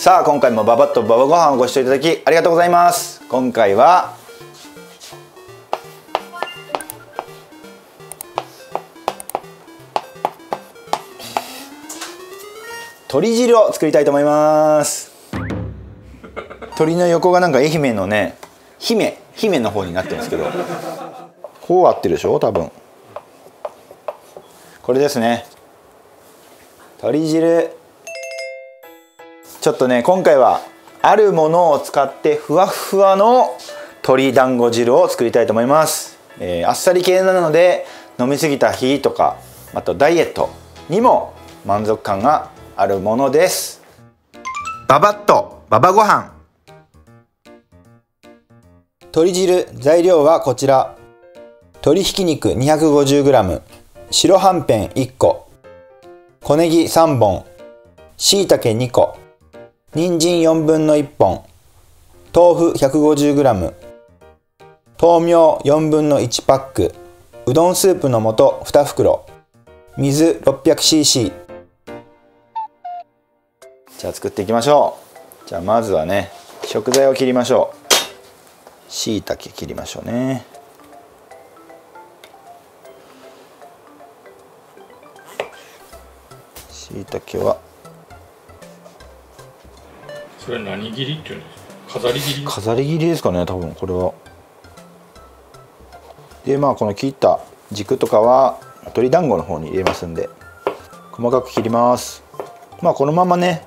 さあ今回もババッとババご飯をご視聴いただきありがとうございます。今回は鶏汁を作りたいと思います。鶏の横がなんか愛媛のね姫姫の方になってるんですけど。こう合ってるでしょ？多分。これですね。鶏汁ちょっとね今回はあるものを使ってふわふわの鶏団子汁を作りたいと思います、えー、あっさり系なので飲み過ぎた日とかあとダイエットにも満足感があるものです。ババッとババご飯。鶏汁材料はこちら。鶏ひき肉 250g 白はんぺん1個小ネギ3本。しいたけ2個人参4分の1本。豆腐 150g 豆苗4分の1パック。うどんスープの素2袋。水 600cc じゃあ作っていきましょう。じゃあまずはね食材を切りましょう。しいたけ切りましょうね。しいたけはそれ何切りっていうんですか？飾り切り？飾り切りですかね多分これは。でまあこの切った軸とかは鶏団子の方に入れますんで細かく切ります。まあこのままね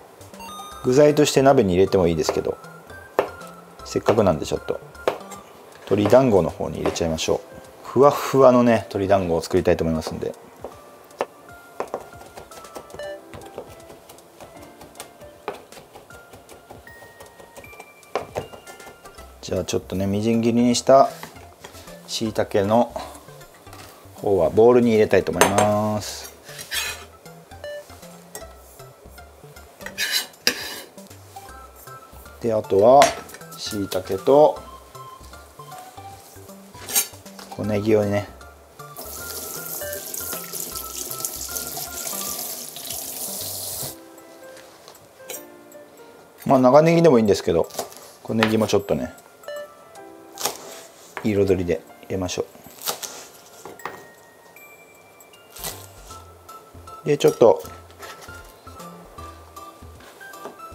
具材として鍋に入れてもいいですけどせっかくなんでちょっと鶏団子の方に入れちゃいましょう。ふわふわのね鶏団子を作りたいと思いますんで。じゃあちょっとねみじん切りにしたしいたけの方はボウルに入れたいと思います。であとはしいたけと小ネギをねまあ長ネギでもいいんですけど小ネギもちょっとね彩りで入れましょう。でちょっと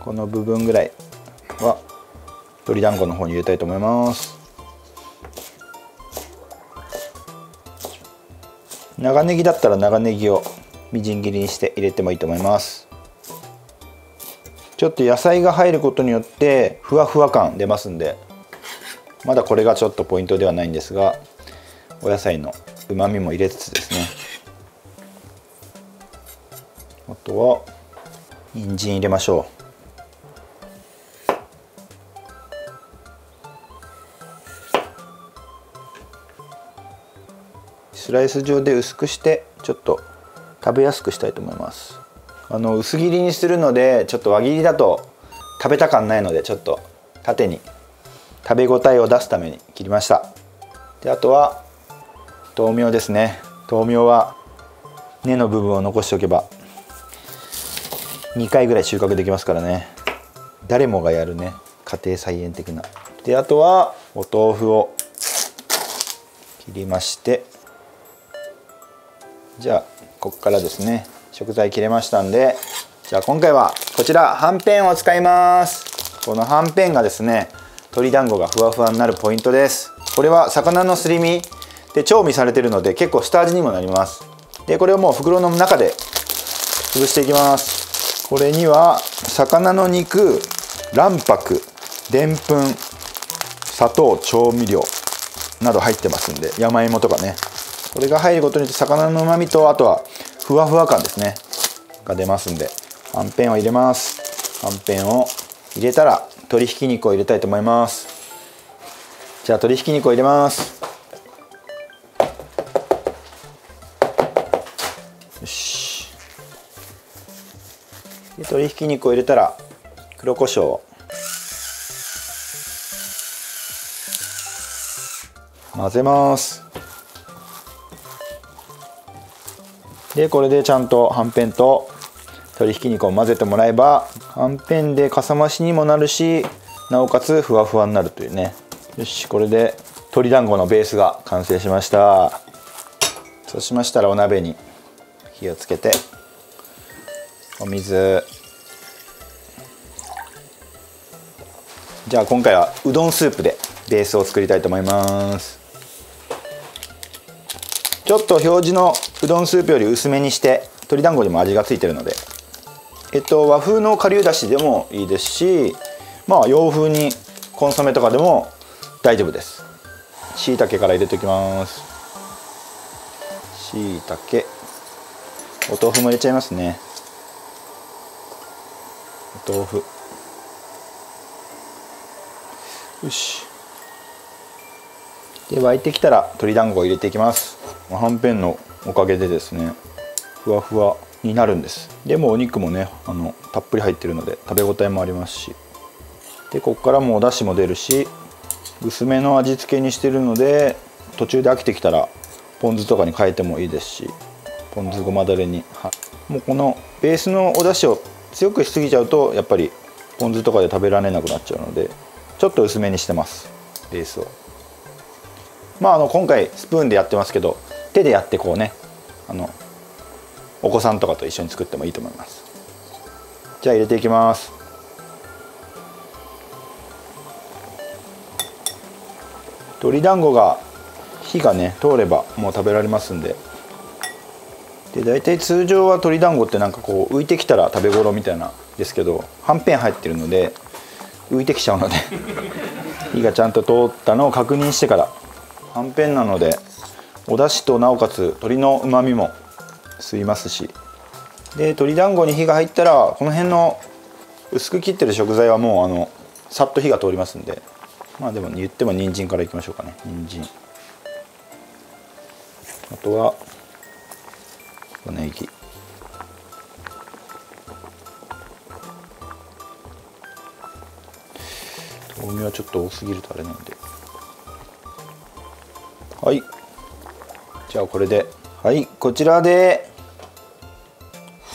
この部分ぐらいは鶏団子の方に入れたいと思います。長ネギだったら長ネギをみじん切りにして入れてもいいと思います。ちょっと野菜が入ることによってふわふわ感出ますんでまだこれがちょっとポイントではないんですがお野菜のうまみも入れつつですね。あとは人参入れましょう。スライス状で薄くしてちょっと食べやすくしたいと思います。あの薄切りにするのでちょっと輪切りだと食べた感ないのでちょっと縦に食べ応えを出すために切りました。であとは豆苗ですね。豆苗は根の部分を残しておけば2回ぐらい収穫できますからね。誰もがやるね。家庭菜園的な。であとはお豆腐を切りましてじゃあここからですね。食材切れましたんでじゃあ今回はこちらはんぺんを使います。このはんぺんがですね鶏団子がふわふわになるポイントです。これは魚のすり身。で調味されてるので結構下味にもなります。でこれをもう袋の中で潰していきます。これには魚の肉卵白でんぷん砂糖調味料など入ってますんで山芋とかね。これが入ることによって魚のうまみとあとはふわふわ感ですね。が出ますんではんぺんを入れます。はんぺんを入れたら鶏ひき肉を入れたいと思います。じゃあ鶏ひき肉を入れます。よし。鶏ひき肉を入れたら黒胡椒を。混ぜます。でこれでちゃんとはんぺんと鶏ひき肉を混ぜてもらえばはんぺんでかさ増しにもなるしなおかつふわふわになるというね。よしこれで鶏団子のベースが完成しました。そうしましたらお鍋に火をつけてお水。じゃあ今回はうどんスープでベースを作りたいと思います。ちょっと表示のうどんスープより薄めにして鶏団子にも味がついてるのでえっと和風の顆粒だしでもいいですしまあ洋風にコンソメとかでも大丈夫です。しいたけから入れておきます。しいたけお豆腐も入れちゃいますね。お豆腐。よし。で沸いてきたら鶏団子を入れていきます。はんぺんのおかげでですね。ふわふわ。になるんです。でもお肉もねあのたっぷり入ってるので食べ応えもありますし。でここからもうお出汁も出るし薄めの味付けにしてるので途中で飽きてきたらポン酢とかに変えてもいいですしポン酢ごまだれに。もうこのベースのお出汁を強くしすぎちゃうとやっぱりポン酢とかで食べられなくなっちゃうのでちょっと薄めにしてます。ベースを。まああの今回スプーンでやってますけど手でやってこうね。あのお子さんとかと一緒に作ってもいいと思います。じゃあ入れていきます。鶏団子が火がね通ればもう食べられますんで。で大体通常は鶏団子ってなんかこう浮いてきたら食べ頃みたいなですけどはんぺん入ってるので浮いてきちゃうので 火がちゃんと通ったのを確認してからはんぺんなのでお出汁となおかつ鶏のうまみも吸いますし。で鶏団子に火が入ったらこの辺の薄く切ってる食材はもうあのさっと火が通りますんで。まあでも言っても人参からいきましょうかね。人参。あとはネギ。豆苗はちょっと多すぎるとあれなんで。はい。じゃあこれで。はいこちらで。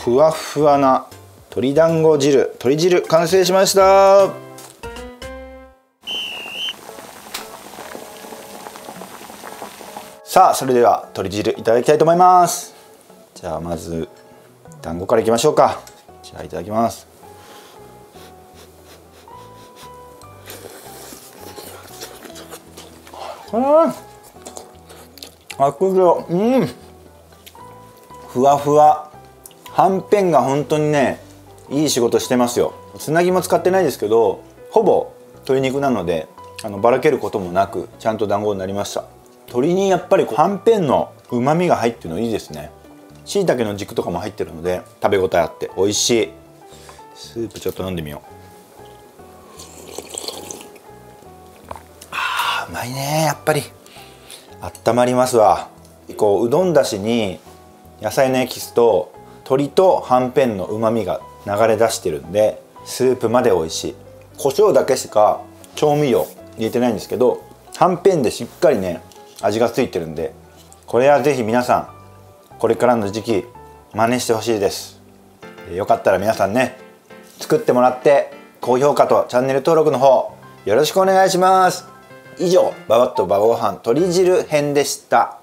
ふわふわな鶏団子汁鶏汁完成しました。さあそれでは鶏汁いただきたいと思います。じゃあまず団子からいきましょうか。じゃあいただきます。あくうん。ふわふわ。はんぺんが本当にねいい仕事してますよ。つなぎも使ってないですけどほぼ鶏肉なのであのばらけることもなくちゃんと団子になりました。鶏にやっぱりはんぺんのうまみが入ってるのいいですね。しいたけの軸とかも入ってるので食べ応えあって美味しい。スープちょっと飲んでみよう。あーうまいねやっぱり。あったまりますわ。こううどんだしに野菜のエキスと鶏とはんぺんのうまみが流れ出してるんでスープまで美味しい。胡椒だけしか調味料入れてないんですけどはんぺんでしっかりね味がついてるんでこれは是非皆さんこれからの時期真似してほしいです。よかったら皆さんね作ってもらって高評価とチャンネル登録の方よろしくお願いします。以上ババッとババご飯鶏汁編でした。